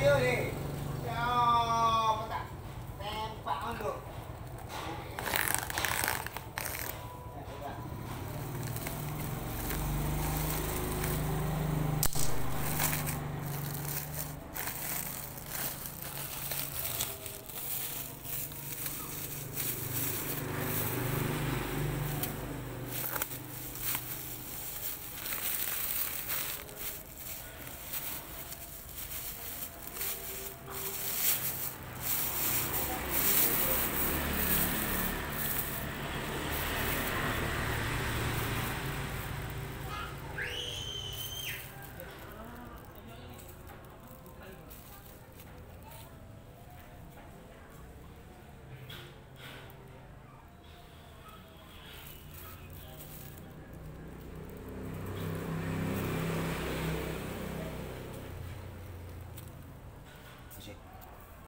Iya.